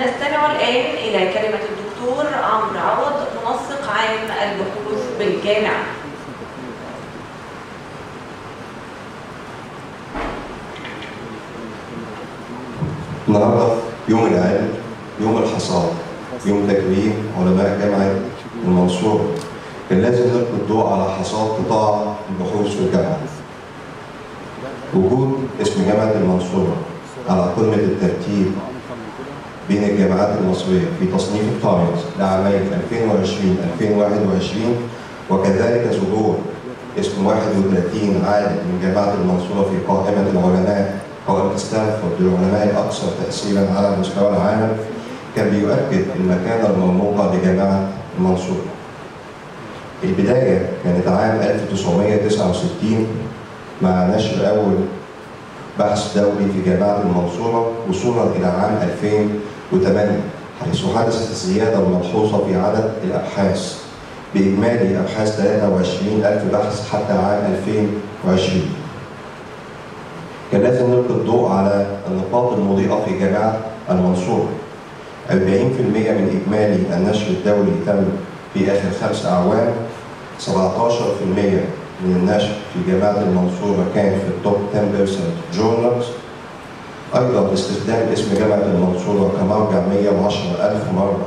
نستمع الآن إلى كلمة الدكتور عمرو عوض منسق عام البحوث بالجامعة. النهارده يوم العلم يوم الحصاد يوم تكريم علماء جامعة المنصورة. كان لازم نلقي الضوء على حصاد قطاع البحوث في الجامعة. وجود اسم جامعة المنصورة على قمة الترتيب بين الجامعات المصرية في تصنيف التايمز لعامين 2020-2021 وكذلك ظهور اسم 31 عالم من جامعة المنصورة في قائمة العلماء قائمة ستانفورد للعلماء الأكثر تأثيرا على مستوى العالم كان بيؤكد المكانة المرموقة لجامعة المنصورة. البداية كانت عام 1969 مع نشر أول بحث دولي في جامعة المنصورة وصولا إلى عام 2008 حيث حدثت الزيادة الملحوظة في عدد الأبحاث. بإجمالي أبحاث 23 ألف بحث حتى عام 2020 كان لازم نلقي الضوء على النقاط المضيئة في جامعة المنصورة. 40% من إجمالي النشر الدولي تم في آخر خمس أعوام. 17% من النشر في جامعة المنصورة كان في ال top 10% journals أيضا استخدام اسم جامعة المنصورة كمرجع 110 ألف مرة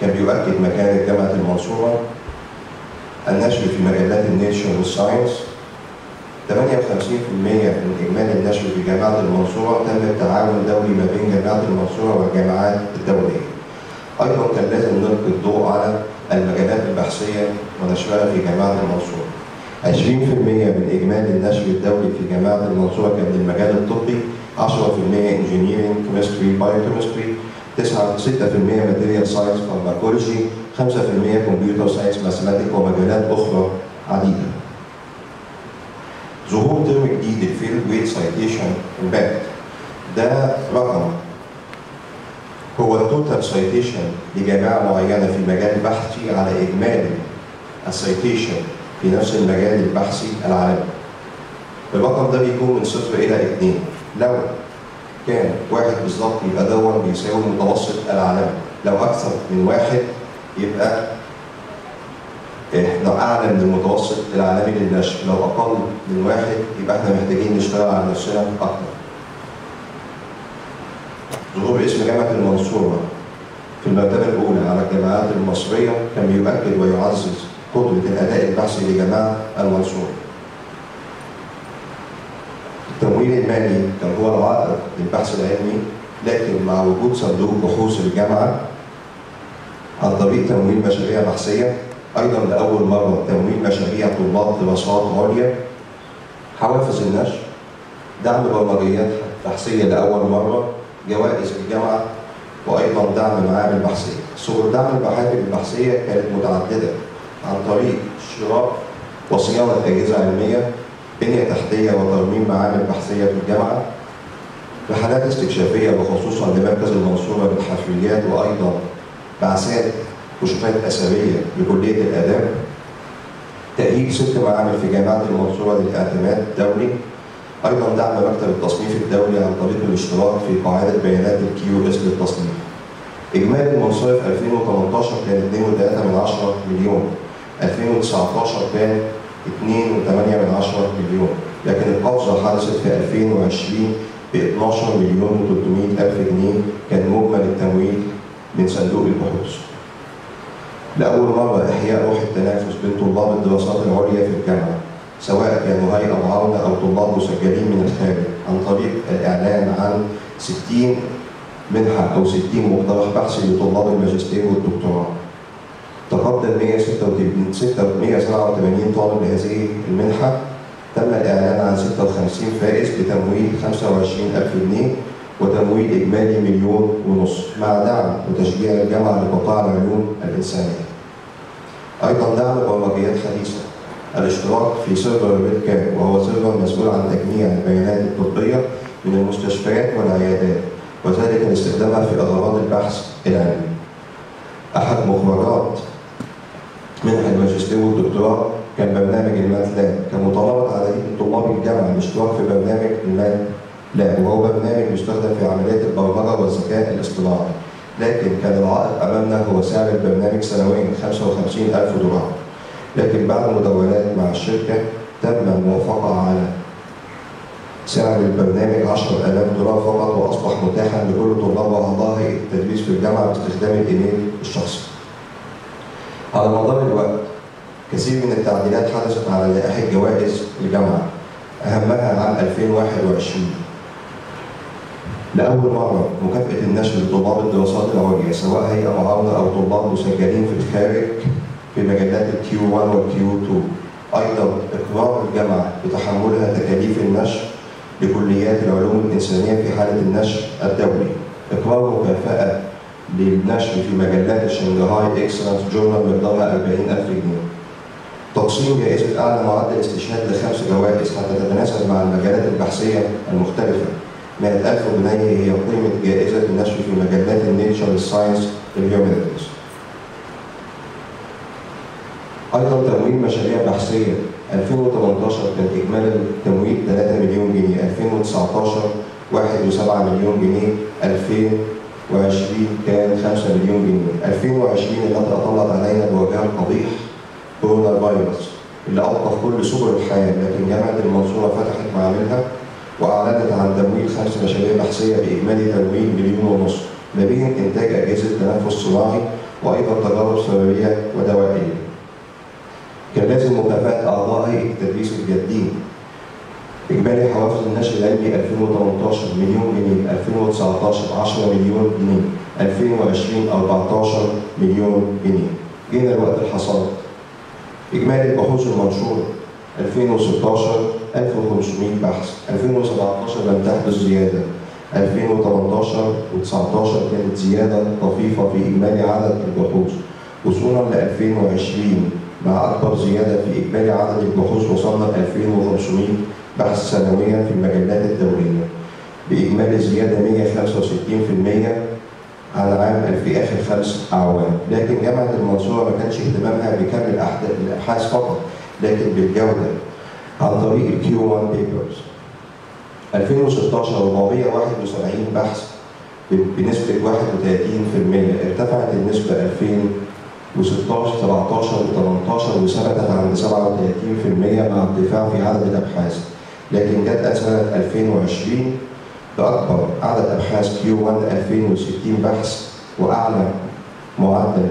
كان بيؤكد مكانة جامعة المنصورة النشر في مجلات ال Nature وال Science 58% من إجمالي النشر في جامعة المنصورة تم التعاون دولي ما بين جامعة المنصورة والجامعات الدولية. أيضا كان لازم نلقي الضوء على المجالات البحثية ونشرها في جامعة المنصورة. 20% من إجمالي النشر الدولي في جامعة المنصورة كان للمجال الطبي، 10% engineering، chemistry، biochemistry، 6% material science pharmacology، 5% computer science mathematics ومجالات أخرى عديدة. ظهور term جديد ال field weighted citation impact ده رقم هو ال total citation لجامعة معينة في مجال بحثي على إجمالي ال citation في نفس المجال البحثي العالمي. الرقم ده بيكون من صفر إلى اثنين لو كان واحد بالظبط يبقى ده بيساوي المتوسط العالمي لو أكثر من واحد يبقى إحنا أعلى من المتوسط العالمي للنشر لو أقل من واحد يبقى إحنا محتاجين نشتغل على نفسنا أكتر. ظهور اسم جامعة المنصورة. في المرتبة الأولى على الجامعات المصرية كان بيؤكد ويعزز قدرة الأداء البحثي لجامعة المنصورة. التمويل المالي كان هو العائق للبحث العلمي لكن مع وجود صندوق بحوث الجامعة عن طريق تمويل مشاريع بحثية أيضا لأول مرة تمويل مشاريع طلاب دراسات عليا حوافز النشر دعم برمجيات بحثية لأول مرة جوائز الجامعة وأيضا دعم معامل بحثيه سبل دعم المعامل البحثية كانت متعددة عن طريق شراء وصيانه أجهزة علمية بنية تحتية وترميم معامل بحثية في الجامعة رحلات استكشافية وخصوصا لمركز المنصورة بالحفريات وأيضا بعثات كشوفات أثرية لكليه الآداب تأهيل ست معامل في جامعة المنصورة للاعتماد الدولي أيضا دعم مكتب التصنيف الدولي عن طريق الاشتراك في قاعدة بيانات ال QS للتصنيف. إجمالي المنصوره في 2018 كان 2.3 مليون 2019 كان 2.8 مليون لكن القفزه حدثت في 2020 ب 12 مليون و300 ألف جنيه كان مجمل التمويل من صندوق البحوث لأول مرة إحياء روح التنافس بين طلاب الدراسات العليا في الجامعة سواء كانوا هيئة معاونة أو طلاب مسجلين من الخارج عن طريق الإعلان عن 60 منحة أو 60 مقترح بحثي لطلاب الماجستير والدكتوراه. تقدم 187 طالب لهذه المنحة تم الإعلان عن 56 فائز بتمويل 25000 جنيه وتمويل إجمالي مليون ونصف مع دعم وتشجيع الجامعة لقطاع العلوم الإنسانية. أيضا دعم برمجيات حديثة الاشتراك في server Red وهو server مسؤول عن تجميع البيانات الطبية من المستشفيات والعيادات وذلك لاستخدامها في أغراض البحث العلمي. أحد مخرجات منح الماجستير والدكتوراه كان برنامج ال MATLAB كمطالبة عدد من طلاب الجامعة الاشتراك في برنامج ال MAT لاب وهو برنامج يستخدم في عمليات البرمجة والذكاء الاصطناعي لكن كان العائق أمامنا هو سعر البرنامج سنويا 55 ألف دولار لكن بعد مداولات مع الشركة تم الموافقة على سعر البرنامج 10000 دولار فقط وأصبح متاحا لكل طلاب وأعضاء هيئة التدريس في الجامعة باستخدام الإيميل الشخصي. على مدار الوقت كثير من التعديلات حدثت على لائحة جوائز الجامعة أهمها عام 2021 لأول مرة مكافأة النشر لطلاب الدراسات العليا سواء هيئة معاونة أو طلاب مسجلين في الخارج في مجلات ال Q 1 وال Q 2 أيضا إقرار الجامعة بتحملها تكاليف النشر لكليات العلوم الإنسانية في حالة النشر الدولي. إقرار مكافأة للنشر في مجلات شنغهاي excellence journal مقدارها 40000 جنيه. تقسيم جائزة أعلى معدل استشهاد لخمس جوائز حتى تتناسب مع المجالات البحثية المختلفة. 100000 جنيه هي قيمة جائزة النشر في مجلات ال Nature Science ال humanities أيضا تمويل مشاريع بحثية. 2018 كان إجمالي التمويل 3 مليون جنيه. 2019 1.7 مليون جنيه. 2020 كان 5 مليون جنيه. 2020 التي أطلت علينا بوجهها القبيح. كورونا فيروس اللي أوقف كل سبل الحياة لكن جامعة المنصورة فتحت معاملها وأعلنت عن تمويل خمس مشاريع بحثية بإجمالي تمويل مليون ونصف ما بين إنتاج أجهزة تنفس صناعي وأيضا تجارب سريرية ودوائية. كان لازم مكافأة أعضاء هيئة التدريس الجادين. إجمالي حوافز النشر العلمي 2018 مليون جنيه، 2019 10 مليون جنيه، 2020 14 مليون جنيه. جينا لوقت الحصاد. إجمالي البحوث المنشورة 2016 1500 بحث 2017 لم تحدث زيادة 2018 و19 كانت زيادة طفيفة في إجمالي عدد البحوث وصولا ل 2020 مع أكبر زيادة في إجمالي عدد البحوث وصلنا ل 2500 بحث سنويا في المجلات الدولية بإجمالي زيادة 165% على عام في آخر خمس أعوام. لكن جامعة المنصورة ما كانش اهتمامها بكم الأبحاث فقط لكن بالجودة. عن طريق ال Q 1 papers 2016 471 بحث بنسبة 31% ارتفعت النسبة 2016 17 و 18 وثبتت عند 37% مع ارتفاع في عدد الأبحاث. لكن جت سنة 2020 بأكبر عدد أبحاث Q 1 2060 بحث وأعلى معدل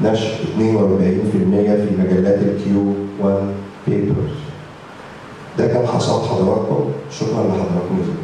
نشر 42% في مجلات ال Q 1 papers ده كان حصاد حضراتكم. شكرا لحضراتكم جدا